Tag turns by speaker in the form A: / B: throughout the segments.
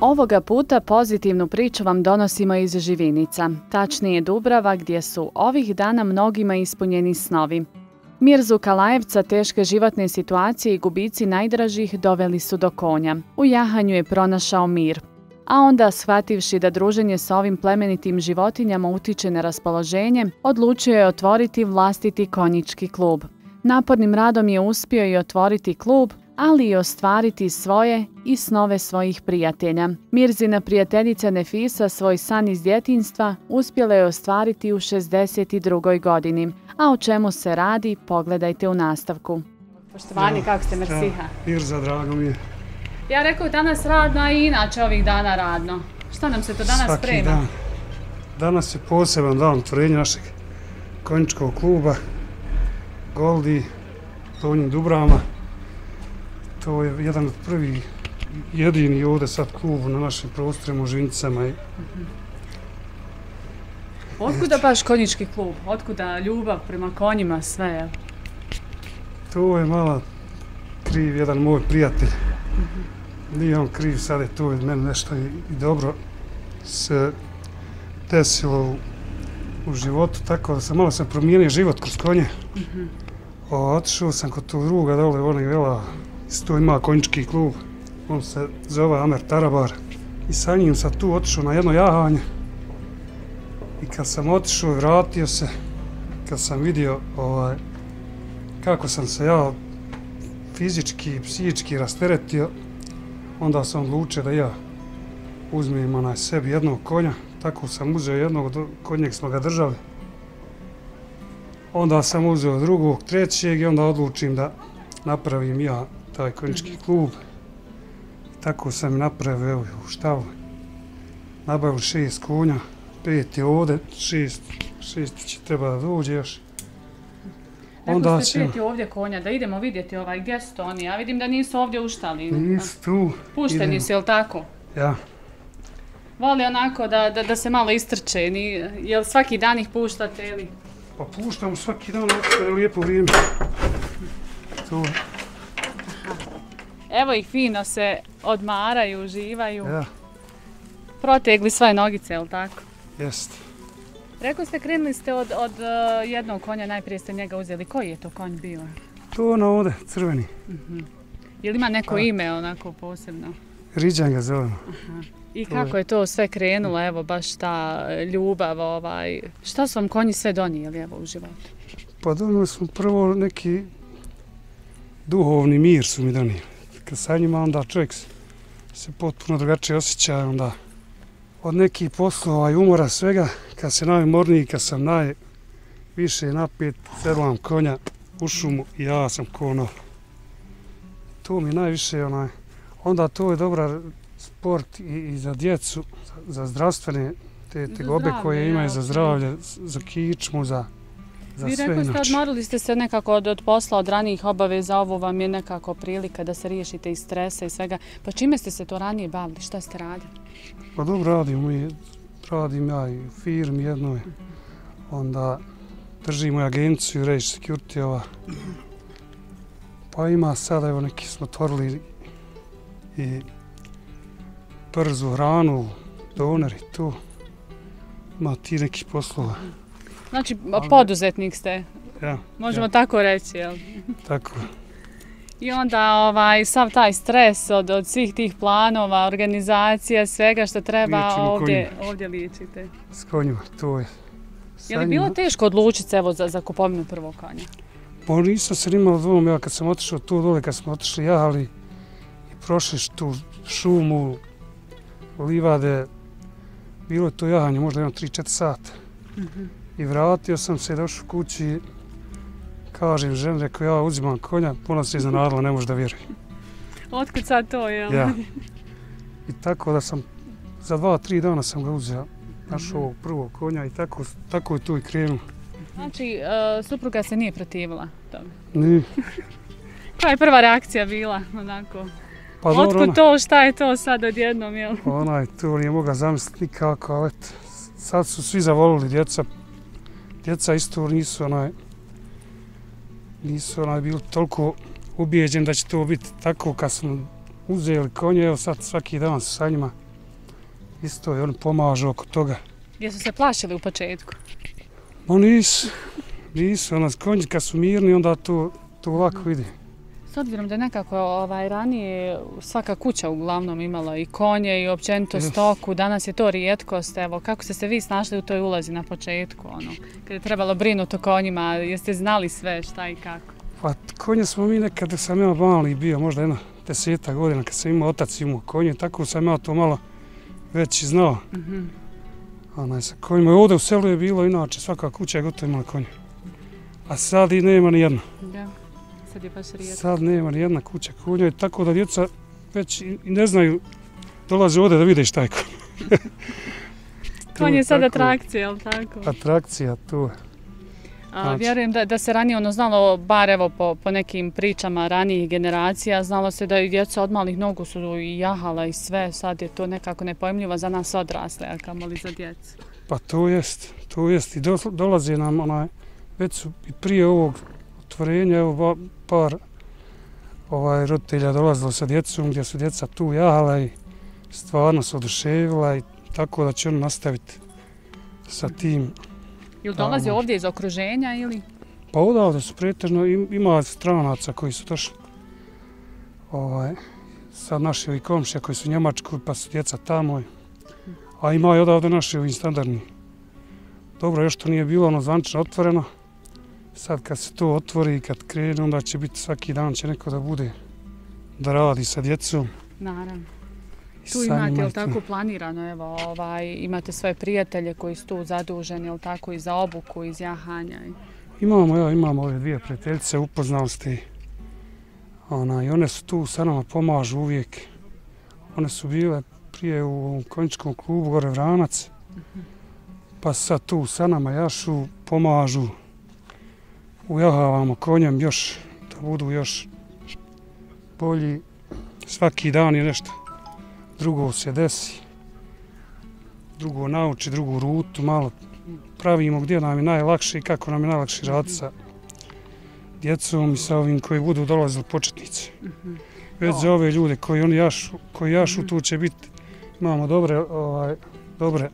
A: Ovoga puta pozitivnu priču vam donosimo iz Živinica, tačnije Dubrava gdje su ovih dana mnogima ispunjeni snovi. Mirzu Kalajevca teške životne situacije i gubici najdražih doveli su do konja. U jahanju je pronašao mir. A onda, shvativši da druženje sa ovim plemenitim životinjama utiče na raspoloženje, odlučio je otvoriti vlastiti konjički klub. Napornim radom je uspio i otvoriti klub, ali i ostvariti svoje i snove svojih prijatelja. Mirzina prijateljica Nefisa svoj san iz djetinstva uspjela je ostvariti u 62. godini. A o čemu se radi, pogledajte u nastavku. Poštovani, ja, kako ste, Mersiha?
B: Mirza, drago mi je.
A: Ja rekao danas radno, a i inače ovih dana radno. Što nam se to danas
B: Svaki
A: sprema?
B: Dan. Danas je poseban dan otvorenja našeg konjičkog kluba Goldi, Donjim Dubrama. To je jedan od prvih jedini ovdje sad klub na našim prostorima u Žincama.
A: Otkuda baš konjički klub? Otkuda ljubav prema konjima, sve?
B: To je malo kriv jedan moj prijatelj. Nije on kriv, sad je to meni nešto i, i dobro se desilo u, u životu, tako da sam malo sam promijenio život kroz konje. O, otišao sam kod tog druga dole, on je vela, isto ima konjički klub, on se zove Amer Tarabar. I sa njim sam tu otišao na jedno jahanje. I kad sam otišao i vratio se, kad sam vidio ovaj, kako sam se ja fizički i psihički rasteretio, onda sam odlučio da ja uzmem onaj sebi jednog konja. Tako sam uzeo jednog, do- kod njeg smo ga držali. Onda sam uzeo drugog, trećeg i onda odlučim da napravim ja taj konjički klub. Tako sam napravio u štavu. Nabavio šest konja, pet je ovde, šest, šest će treba da dođe još.
A: Onda
B: Onda
A: ste peti ovdje konja, da idemo vidjeti ovaj, gdje su oni. Ja vidim da nisu ovdje uštali.
B: Nisu tu.
A: Pušteni
B: idemo.
A: su, jel tako?
B: Ja,
A: Voli onako da, da, da se malo istrče, ni, jel svaki dan ih puštate ili?
B: pa puštam svaki dan, je lijepo vrijeme. To,
A: Evo ih fino se odmaraju, uživaju.
B: ja,
A: Protegli svoje nogice, jel tako?
B: jest.
A: Rekli ste, krenuli ste od, od uh, jednog konja, najprije ste njega uzeli. Koji je to konj bio?
B: To ono ovde, crveni.
A: Je li ima neko
B: Pa.
A: ime onako posebno?
B: Riđan ga zovemo.
A: I
B: To je-
A: kako je to sve krenulo, evo baš ta ljubav, ovaj, šta su vam konji sve donijeli evo u životu?
B: Pa donijeli smo prvo neki duhovni mir su mi donijeli. Kad sa njima onda čovjek se- potpuno drugačije osjeća, onda od nekih poslova i umora svega, kad se najumorniji, kad sam najviše napet, sedlam konja u šumu i ja sam ko ono. To mi najviše onaj, onda to je dobar sport i, i za djecu, za, za zdravstvene te tegobe koje imaju za zdravlje, za kičmu, za, za
A: Vi
B: sve
A: rekli ste, odmorili ste se nekako od, od posla, od ranijih obaveza, ovo vam je nekako prilika da se riješite iz stresa i svega. Pa čime ste se to ranije bavili, šta ste radili?
B: Pa dobro radim, i radim ja i u firmi jednoj, onda držimo i agenciju Rage Security ova. Pa ima sada, evo neki smo otvorili i brzu hranu, donori, tu. Ima ti neki poslova,
A: Znači,
B: Ali-
A: poduzetnik ste,
B: ja,
A: možemo
B: Ja.
A: tako reći, jel?
B: tako.
A: I onda ovaj, sav taj stres od, od svih tih planova, organizacija, svega što treba ovdje, ovdje ličite.
B: S konjima, to je.
A: Je li bilo teško odlučiti se evo za, za kupovinu prvog konja?
B: Pa nisam se nimalo dvom, ja kad sam otišao tu dole, kad smo otišli jahali i prošli tu šumu, livade, bilo je to jahanje možda jedno 3-4 sata. I vratio sam se, došao kući i kažem ženi, rekao ja uzimam konja, ona se iznenadila, ne može da vjeruje.
A: Otkud sad to, jel?
B: Ja. I tako da sam, za dva, tri dana sam ga uzeo, našao ovog prvog konja i tako, tako je to i krenulo.
A: Znači, uh, supruga se nije protivila tome.
B: Ni,
A: Koja je prva reakcija bila, onako?
B: pa dobro,
A: Otkud
B: ona,
A: to, šta je to sad odjednom, jel?
B: onaj, to nije mogla zamisliti nikako, ali sad su svi zavolili djeca. Djeca isto nisu onaj, nisu onaj bili toliko ubijeđeni da će to biti tako kad smo uzeli konje, evo sad svaki dan su sa njima. isto i oni pomažu oko toga.
A: Jesu se plašili u početku?
B: Ma nisu, nisu, ona konji kad su mirni onda to, to lako vidi.
A: S obzirom da nekako ovaj, ranije svaka kuća uglavnom imala i konje i općenito stoku, danas je to rijetkost. Evo, kako ste se vi snašli u toj ulazi na početku? Ono, kad je trebalo brinuti o konjima, jeste znali sve šta i kako?
B: Pa konje smo mi nekad sam ja mali bio, možda jedna deseta godina kad sam imao otac imao konje, tako sam ja to malo već i znao.
A: Mhm.
B: Onaj, sa konjima. Ovdje u selu je bilo inače, svaka kuća je gotovo imala konje. A sad i nema ni jedna.
A: Da. Sad je baš rijetko.
B: Sad nema ni jedna kuća konja, tako da djeca već i ne znaju, dolaze ovdje da vide šta je konj.
A: Konj je sad
B: tako
A: atrakcija, jel tako?
B: Atrakcija tu.
A: A,
B: Znači-
A: vjerujem da, da se ranije ono znalo, bar evo po, po nekim pričama ranijih generacija, znalo se da i djeca od malih nogu su i jahala i sve, sad je to nekako nepojmljivo za nas odrasle, a kamoli za djecu.
B: Pa to jest, to jest. I do, dolaze nam onaj, već su i prije ovog otvorenja, evo par ovaj, roditelja dolazilo sa djecom gdje su djeca tu jahala i stvarno se oduševila i tako da će on nastaviti sa tim.
A: Ili dolazi
B: može.
A: ovdje iz okruženja ili?
B: Pa odavde su pretežno, im- ima stranaca koji su došli. Ovaj, sad naši ovi komšija koji su u Njemačkoj pa su djeca tamo. A ima i odavde naši ovi standardni. Dobro, još to nije bilo ono zvančno otvoreno. Sad kad se to otvori i kad krene, onda će biti svaki dan će neko da bude da radi sa djecom.
A: Naravno.
B: i
A: Tu imate, jel
B: i to.
A: tako, planirano, evo, ovaj, imate svoje prijatelje koji su tu zaduženi, jel tako, i za obuku, iz jahanja. i-
B: Imamo, evo, imamo ove dvije prijateljice, upoznali ste. Ona, I one su tu sa nama, pomažu uvijek. One su bile prije u konjičkom klubu gore Vranac. Pa su sad tu sa nama jašu, pomažu. Ujahavamo konjem još, da budu još bolji. Svaki dan je nešto drugo se desi. Drugo nauči, drugu rutu, malo pravimo gdje nam je najlakše i kako nam je najlakše raditi sa djecom i sa ovim koji budu dolazili početnici. Već za ove ljude koji oni jašu, koji jašu tu će biti, imamo dobre, ovaj, dobre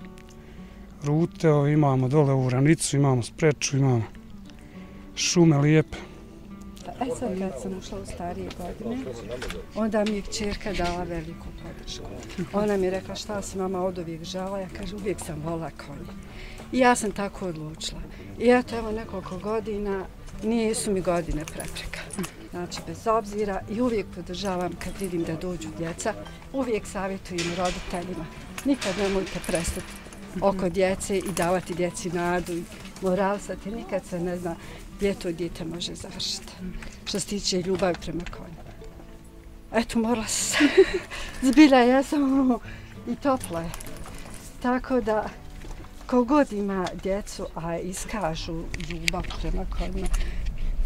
B: rute, ovaj, imamo dole u Ranicu, imamo spreču, imamo šume lijepe.
C: E sad kad sam ušla u starije godine, onda mi je čerka dala veliku podršku. Ona mi je rekla šta si mama od uvijek žala, ja kažem uvijek sam vola konje. I ja sam tako odlučila. I eto evo nekoliko godina, nisu mi godine prepreka. Znači bez obzira i uvijek podržavam kad vidim da dođu djeca, uvijek savjetujem roditeljima. Nikad nemojte prestati oko djece i davati djeci nadu i moralisati. Nikad se ne zna gdje to dijete može završiti. Što se tiče ljubavi prema konju. Eto, morala se. Zbilja, ja sam ono, i topla je. Tako da, kogod ima djecu, a iskažu ljubav prema konjima,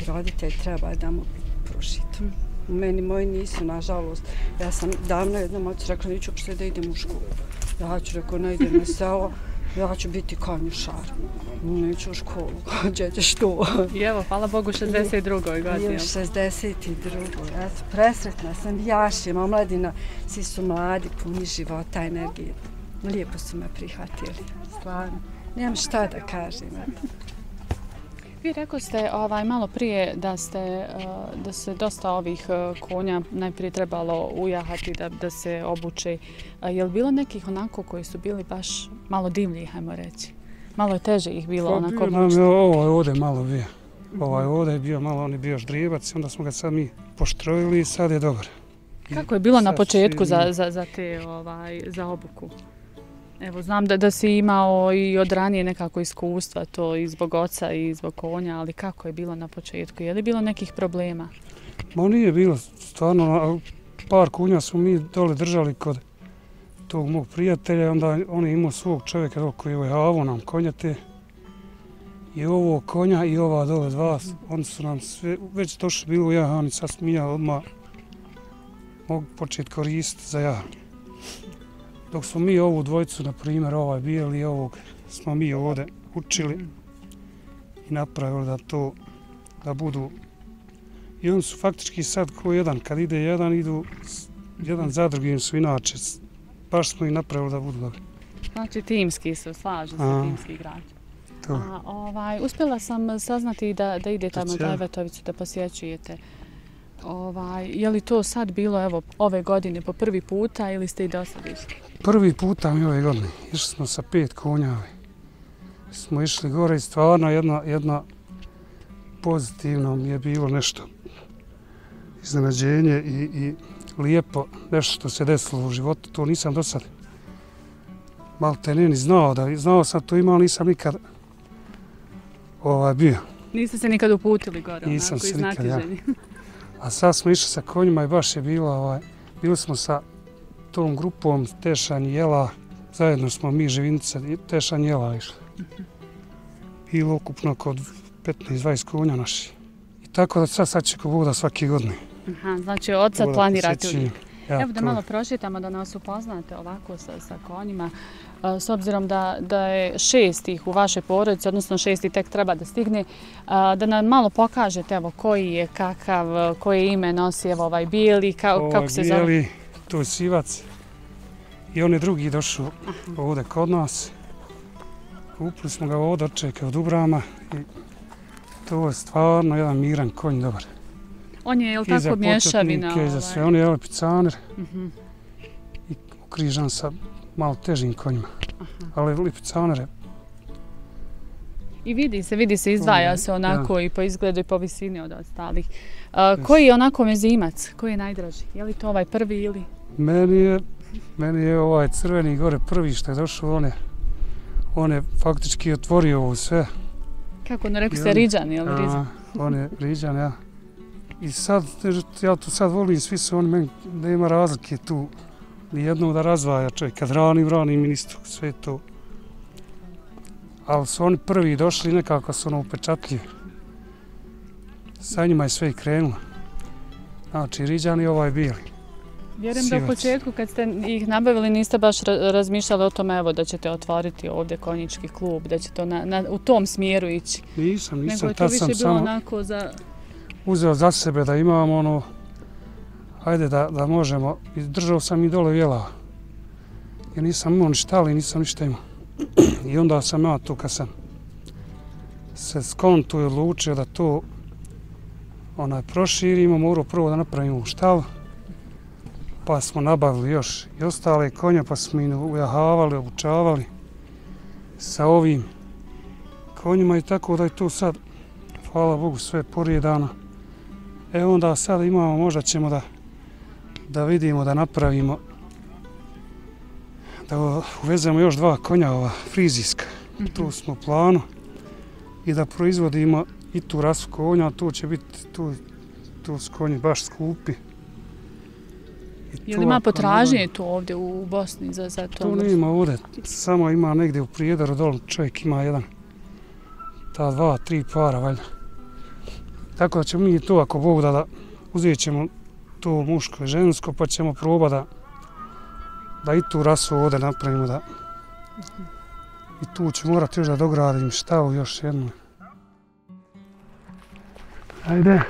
C: roditelj treba da mu pruži to. Meni moji nisu, nažalost. Ja sam davno jednom ocu rekla, neću uopšte da idem u školu. Ja ću, rekao, ne idem na selo, ja ću biti konjušar. Neću u školu, gdje ćeš tu?
A: I evo, hvala Bogu, 62. godini.
C: Još 62. Eto, presretna sam, jašim, omladina, svi su mladi, puni života, energije. Lijepo su me prihvatili, stvarno. Nemam šta da kažem. eto.
A: Vi rekao ste ovaj, malo prije da ste uh, da se dosta ovih uh, konja najprije trebalo ujahati da, da se obuče. Je li bilo nekih onako koji su bili baš malo divlji, hajmo reći? Malo je teže ih bilo
B: Pa
A: onako
B: bio nam
A: obučiti.
B: je ovaj ovdje malo bio. Ovaj ovdje je bio malo, on je bio ždrijebac i onda smo ga sad mi poštrojili i sad je dobar.
A: Kako je bilo na početku za, za, za te ovaj, za obuku? Evo, znam da, da si imao i od ranije nekako iskustva, to i zbog oca i zbog konja, ali kako je bilo na početku? Je li bilo nekih problema?
B: Ma nije bilo, stvarno, par kunja smo mi dole držali kod tog mog prijatelja, onda on je imao svog čovjeka dole koji je ovaj havo nam konjate. I ovo konja i ova dole dva, oni su nam sve, već došli bilo u jahani, sad smo ja odmah mogu početi koristiti za jahanje. Dok smo mi ovu dvojicu, na primjer ovaj bijeli i ovog, smo mi ovdje učili i napravili da to, da budu I oni su faktički sad ko jedan, kad ide jedan, idu jedan za drugim su inače. Baš smo i napravili da budu dobri.
A: Znači timski su, slažu se
B: A.
A: timski igrači.
B: To.
A: A, ovaj, uspjela sam saznati da, da idete tamo u. Dajvetovicu, da posjećujete. Ovaj, je li to sad bilo evo, ove godine po prvi puta ili ste i do sad išli?
B: Prvi puta mi ove godine. Išli smo sa pet konjava. Smo išli gore i stvarno jedno, jedno pozitivno mi je bilo nešto iznenađenje i, i lijepo nešto što se desilo u životu. To nisam do sad malo te ne ni znao da znao sam to imao, nisam nikad ovaj, bio.
A: Niste se nikad uputili gore,
B: Nisam
A: onako,
B: se nikad, ja. A sad smo išli sa konjima i baš je bilo, ovaj, bili smo sa tom grupom Tešanj i Jela, zajedno smo mi Živinica i Tešanj i Jela išli. Bilo ukupno oko 15-20 konja naši. I tako da sad, sad će ko Bog da svake godine.
A: Aha, znači od sad planirate uvijek.
B: Ja,
A: Evo da
B: to-
A: malo prošetamo, da nas upoznate ovako sa, sa konjima. A, S obzirom da, da je šest ih u vašoj porodici, odnosno šesti tek treba da stigne, a, da nam malo pokažete evo, koji je kakav, koje ime nosi evo, ovaj bijeli, ka,
B: Ovo
A: kako se zove.
B: bijeli, to je sivac. I on je drugi došao ovdje kod nas. Kupili smo ga ovdje, očekao od Ubrama. I to je stvarno jedan miran konj, dobar.
A: On je, jel
B: za
A: tako, mješavina?
B: početnike, i za sve.
A: ovaj?
B: On je ovaj picaner
A: Mhm.
B: i ukrižan sa malo težim konjima. Ali lipicaner je
A: I vidi se, vidi se, izdvaja se onako i po izgledu i po visini od ostalih. A, koji je onako mezimac? Koji je najdraži? Je li to ovaj prvi ili?
B: Meni je, meni je ovaj crveni gore prvi što je došao, on je, on je faktički otvorio ovo sve.
A: Kako ono rekao se,
B: on-
A: Riđan, je li Riđan?
B: on je riđan, ja. I sad, ja to sad volim, svi su oni meni, nema razlike tu. Nijednog da razvaja čovjek, kad rani, vrani ministru, sve to. Ali su oni prvi došli, nekako su ono upečatljivi. Sa njima je sve i krenulo. Znači, riđan i ovaj bijeli.
A: Vjerujem da u početku kad ste ih nabavili niste baš ra- razmišljali o tome evo da ćete otvoriti ovdje konjički klub, da će to na, na, u tom smjeru ići.
B: Nisam,
A: Nego
B: nisam,
A: je to više
B: sam
A: bilo
B: samo
A: onako za
B: uzeo za sebe da imam ono, ajde da, da možemo, i držao sam i dole vjela. Ja nisam imao ništa, ali nisam ništa imao. I onda sam ja tu kad sam se skontu i odlučio da to onaj proširimo, morao prvo da napravimo štalu. Pa smo nabavili još i ostale konje, pa smo ih ujahavali, obučavali sa ovim konjima i tako da je to sad, hvala Bogu, sve porijedano. E onda sad imamo, možda ćemo da, da vidimo, da napravimo, da uvezemo još dva konja, ova frizijska. Tu smo planu. I da proizvodimo i tu rasu konja, tu će biti, tu, tu su konji baš skupi. I
A: Je
B: tu
A: li ima potražnje tu ovdje u Bosni za, za to?
B: To nema ovdje, samo ima negdje u Prijedaru dole, čovjek ima jedan, ta dva, tri para valjda. Tako da ćemo mi to, ako Bog da, da uzet ćemo to muško i žensko, pa ćemo probati da, da i tu rasu ovdje napravimo, da i tu ću morati još da dogradim štavu još jednu. Ajde,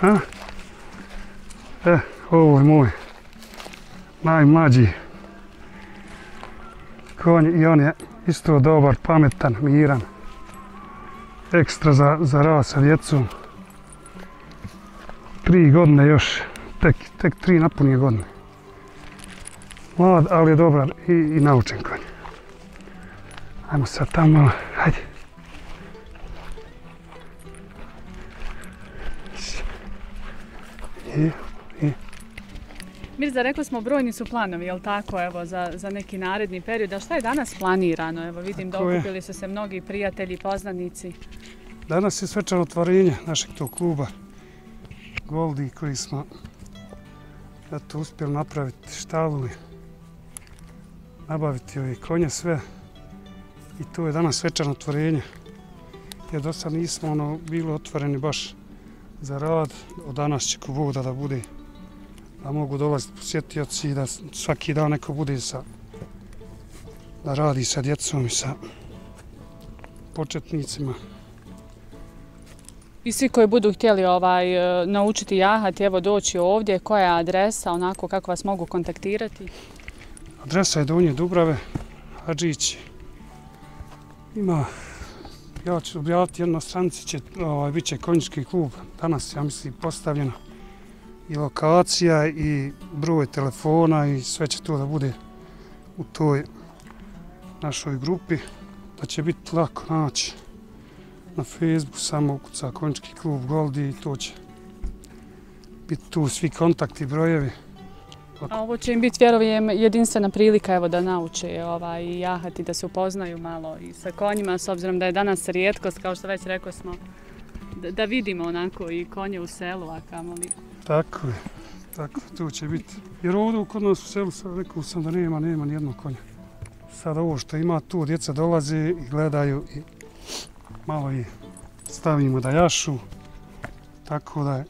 B: ha? E, ovo je moj najmlađi konj i on je isto dobar, pametan, miran. Ekstra za, za rad sa djecom. Tri godine još, tek, tek tri napunije godine. Mlad, ali je dobar i, i naučen konj. Ajmo sad tamo malo, hajde. I,
A: Mirza, rekli smo brojni su planovi, jel tako, evo, za, za neki naredni period. A šta je danas planirano? Evo, vidim da
B: Tako je.
A: okupili su se mnogi prijatelji, poznanici.
B: Danas je svečano otvorenje našeg tog kluba Goldi koji smo eto, uspjeli napraviti štalu i nabaviti ove konje sve. I to je danas večerno otvorenje. Jer do sad nismo ono, bili otvoreni baš za rad. Od danas će ko Bog da, da bude da mogu dolaziti posjetioci i da svaki dan neko bude sa da radi sa djecom i sa početnicima.
A: I svi koji budu htjeli ovaj, e, naučiti jahati, evo doći ovdje, koja je adresa, onako kako vas mogu kontaktirati?
B: Adresa je Donje Dubrave, Hadžić. Ima, ja ću objaviti jedno stranici, će, ovaj, bit će konjički klub. Danas, ja mislim, postavljeno i lokacija i broj telefona i sve će to da bude u toj našoj grupi. Da će biti lako naći na Facebooku samo ukuca konjički klub Goldi i to će biti tu svi kontakti, brojevi.
A: A ovo će im biti, vjerujem, jedinstvena prilika evo, da nauče ovaj, jahati, da se upoznaju malo i sa konjima, s obzirom da je danas rijetkost, kao što već rekao smo, da, da vidimo onako i konje u selu, a kamoli.
B: Tako je, tako tu će biti. Jer ovdje kod nas u selu sad rekao sam da nema, nema nijednog konja. Sad ovo što ima tu, djeca dolaze i gledaju i malo i stavimo da jašu. Tako da je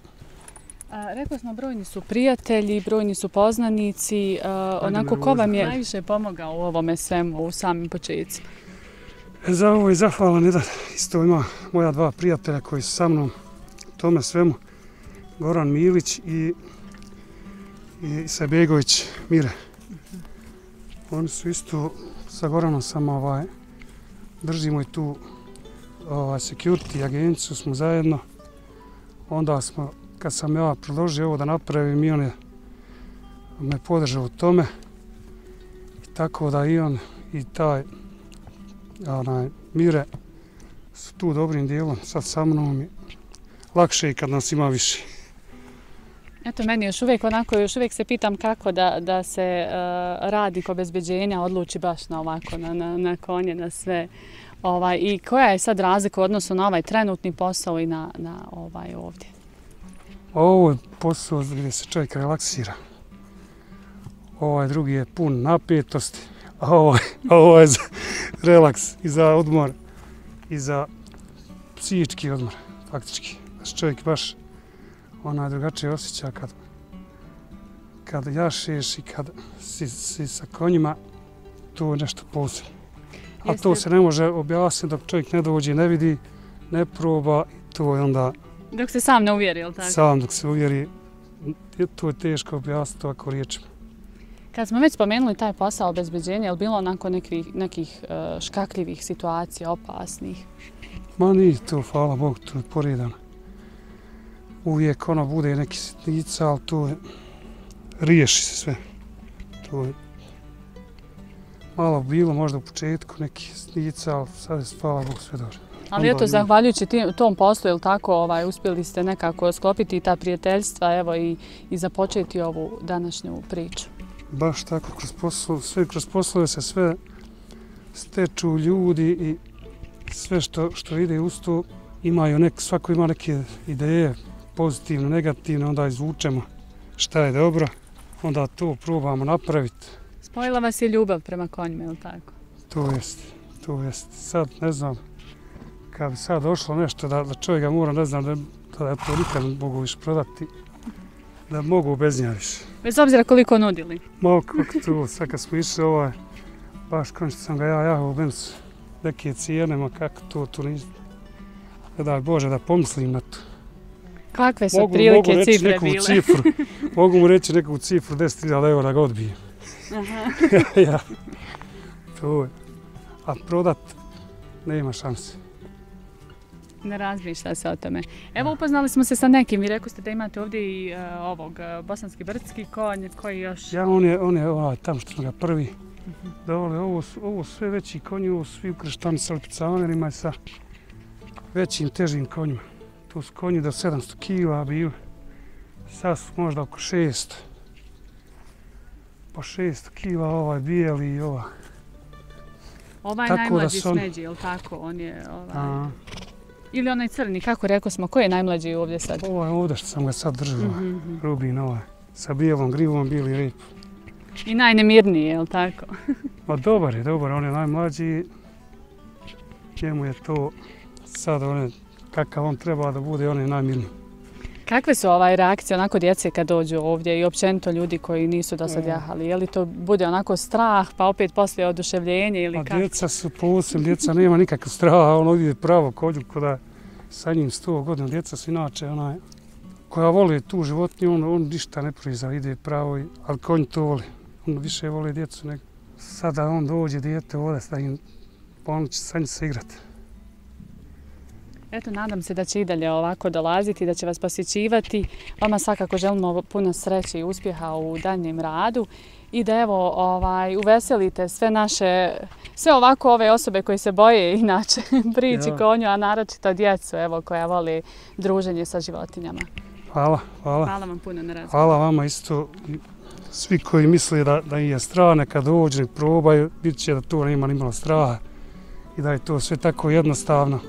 A: A, rekao smo, brojni su prijatelji, brojni su poznanici. A, onako, ko vam je najviše pomogao u ovome svemu, u samim početcima?
B: E, za ovo je zahvalan jedan. Isto ima moja dva prijatelja koji su sa mnom tome svemu. Goran Milić i, i Sebegović Mire. Oni su isto sa Goranom sam ovaj, držimo i tu ovaj, security agenciju smo zajedno. Onda smo kad sam ja predložio ovo da napravim i on je me podržao u tome. I tako da i on i taj onaj, Mire su tu dobrim dijelom sad sa mnom je lakše i kad nas ima više.
A: Eto, meni još uvijek onako, još uvijek se pitam kako da, da se uh, radi ko odluči baš na ovako, na, na, na konje, na sve. Ovaj, I koja je sad razlika u odnosu na ovaj trenutni posao i na, na ovaj ovdje?
B: Ovo je posao gdje se čovjek relaksira. Ovaj drugi je pun napetosti, a ovo, ovo je za relaks i za odmor i za psihički odmor, faktički. Znači čovjek baš onaj drugačije osjeća kad, kad jašeš i kad si, si sa konjima, to je nešto posebno. A to se ne može objasniti dok čovjek ne dođe, ne vidi, ne proba, to je onda
A: Dok se sam ne uvjeri, ili tako?
B: Sam dok se uvjeri, to je teško objasniti ovako riječima.
A: Kad smo već spomenuli taj posao obezbeđenja, je li bilo onako nekih, nekih uh, škakljivih situacija, opasnih?
B: Ma nije to, hvala Bog, to je poredano. Uvijek ono bude neki sitnica, ali to je, riješi se sve. To je malo bilo možda u početku neki sitnica, ali sad je hvala Bog sve dobro.
A: Ali eto, zahvaljujući tim, tom poslu, je tako, ovaj, uspjeli ste nekako sklopiti ta prijateljstva evo, i, i započeti ovu današnju priču?
B: Baš tako, kroz poslu, sve kroz poslove se sve steču ljudi i sve što, što ide uz to imaju nek, svako ima neke ideje, pozitivne, negativne, onda izvučemo šta je dobro, onda to probamo napraviti.
A: Spojila vas je ljubav prema konjima, je tako?
B: To jest, to jest. Sad, ne znam, kad bi sad došlo nešto da, da čovjek ga mora, ne znam, da, da to nikad mogu više prodati, da mogu bez nja više.
A: Bez obzira koliko nudili?
B: Malo kako tu, sad kad smo išli ovaj, baš končno sam ga ja jahao u Bencu, neke cijene, ma kako to, tu nis... Ne daj Bože da pomislim na to.
A: Kakve su mogu, prilike
B: mogu
A: cifre bile?
B: Cifru, mogu mu reći neku cifru 10.000 eura da ga odbijem. Ja. To je. A prodat nema šanse.
A: Ne razmišlja se o tome. Evo upoznali smo se sa nekim, vi rekli ste da imate ovdje i uh, ovog uh, bosanski brdski konj, koji još...
B: Ja, on je, on je ovaj, tam što smo ga prvi uh -huh. dovali. Ovo, ovo sve veći konji, ovo svi ukrštani sa lipicanerima i sa većim, težim konjima. Tu su konji do 700 kila bili. Sad su možda oko 600. Po 600 kila ovaj bijeli i ova.
A: Ovaj
B: Tako
A: najmlađi
B: su on-
A: smeđi, je li tako? On je, ovaj...
B: A,
A: Ili onaj crni, kako rekao smo, koji je najmlađi ovdje sad?
B: ovaj ovdje što sam ga sad držao. Mm -hmm. Rubin ovaj. Sa bijelom grivom, bijeli rep.
A: I najnemirniji, je li tako?
B: Ma dobar je, dobar, on je najmlađi. Njemu je to sad on je, kakav on treba da bude, on je najmirniji.
A: Kakve su ovaj reakcije onako djece kad dođu ovdje i općenito ljudi koji nisu do sad
B: E.
A: jahali? Je li to bude onako strah pa opet poslije oduševljenje ili
B: A
A: kako?
B: djeca su posebno, djeca nema nikakav straha, on ide pravo kođu kada sa njim 100 godina. Djeca su inače onaj, koja voli tu životinju, on, on ništa ne priza, ide pravo, i, ali konj to voli. On više voli djecu nego sada on dođe dijete ovdje, da im on će sa njim se igrati.
A: Eto, nadam se da će i dalje ovako dolaziti, da će vas posjećivati. Vama svakako želimo puno sreće i uspjeha u daljem radu i da evo ovaj uveselite sve naše sve ovako ove osobe koje se boje inače prići ja. konju, a naročito djecu evo koja voli druženje sa životinjama.
B: Hvala, hvala.
A: Hvala vam puno na razgovoru.
B: Hvala vama isto. Svi koji misle da, da je strane kad dođe probaju, bit će da to nema nimalo straha i da je to sve tako jednostavno.